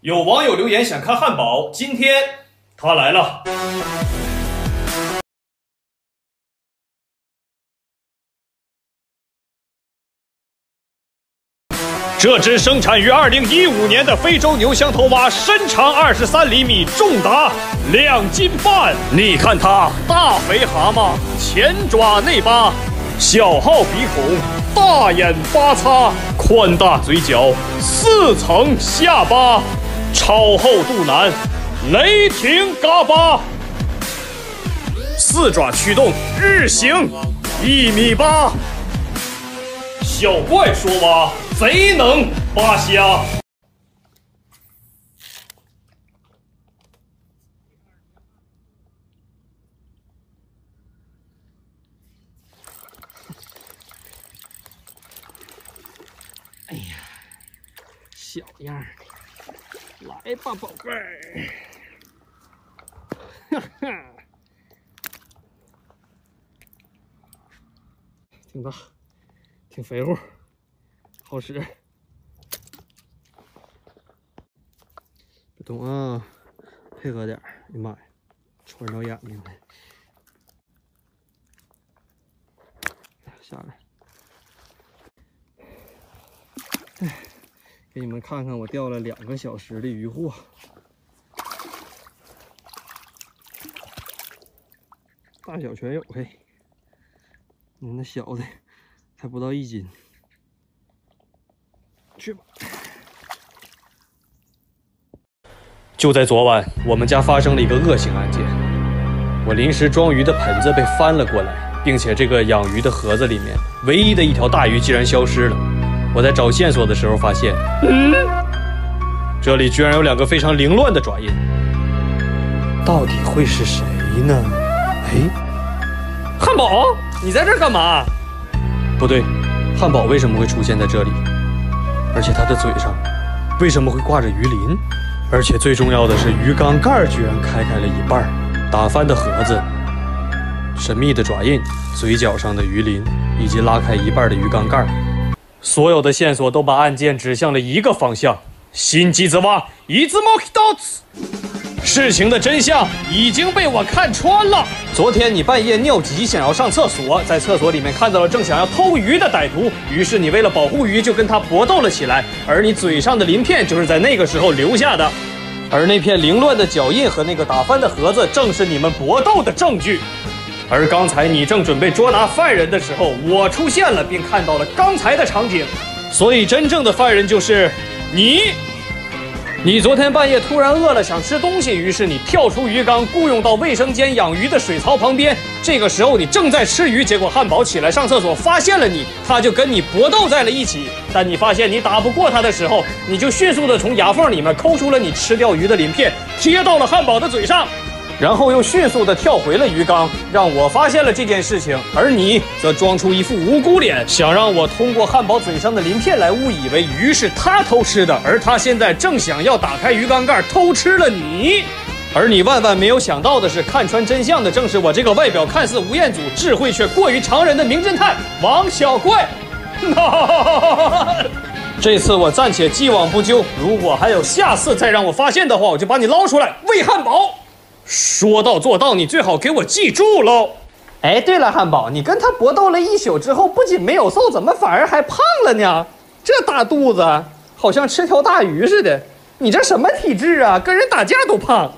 有网友留言想看汉堡，今天他来了。这只生产于二零一五年的非洲牛香头蛙，身长二十三厘米，重达两斤半。你看它，大肥蛤蟆，前爪内八，小号鼻孔，大眼八叉，宽大嘴角，四层下巴，超厚肚腩，雷霆嘎巴，四爪驱动，日行一米八。小怪说蛙贼能扒虾。哎呀，小样儿的，来吧，宝贝儿。哈哈，挺大。挺肥乎，好使。别动啊，配合点哎妈呀，戳着眼睛了。下来。哎，给你们看看我钓了两个小时的鱼货，大小全有嘿。你那小的。还不到一斤，去吧。就在昨晚，我们家发生了一个恶性案件。我临时装鱼的盆子被翻了过来，并且这个养鱼的盒子里面唯一的一条大鱼竟然消失了。我在找线索的时候发现，嗯，这里居然有两个非常凌乱的爪印。到底会是谁呢？哎，汉堡，你在这干嘛？不对，汉堡为什么会出现在这里？而且他的嘴上为什么会挂着鱼鳞？而且最重要的是，鱼缸盖居然开开了一半，打翻的盒子，神秘的爪印，嘴角上的鱼鳞，以及拉开一半的鱼缸盖，所有的线索都把案件指向了一个方向：新吉泽蛙一只猫刀子。事情的真相已经被我看穿了。昨天你半夜尿急，想要上厕所，在厕所里面看到了正想要偷鱼的歹徒，于是你为了保护鱼就跟他搏斗了起来，而你嘴上的鳞片就是在那个时候留下的，而那片凌乱的脚印和那个打翻的盒子正是你们搏斗的证据。而刚才你正准备捉拿犯人的时候，我出现了，并看到了刚才的场景，所以真正的犯人就是你。你昨天半夜突然饿了，想吃东西，于是你跳出鱼缸，雇佣到卫生间养鱼的水槽旁边。这个时候你正在吃鱼，结果汉堡起来上厕所，发现了你，他就跟你搏斗在了一起。但你发现你打不过他的时候，你就迅速的从牙缝里面抠出了你吃掉鱼的鳞片，贴到了汉堡的嘴上。然后又迅速地跳回了鱼缸，让我发现了这件事情，而你则装出一副无辜脸，想让我通过汉堡嘴上的鳞片来误以为鱼是他偷吃的，而他现在正想要打开鱼缸盖偷吃了你。而你万万没有想到的是，看穿真相的正是我这个外表看似吴彦祖、智慧却过于常人的名侦探王小怪。这次我暂且既往不咎，如果还有下次再让我发现的话，我就把你捞出来喂汉堡。说到做到，你最好给我记住喽。哎，对了，汉堡，你跟他搏斗了一宿之后，不仅没有瘦，怎么反而还胖了呢？这大肚子，好像吃条大鱼似的。你这什么体质啊？跟人打架都胖。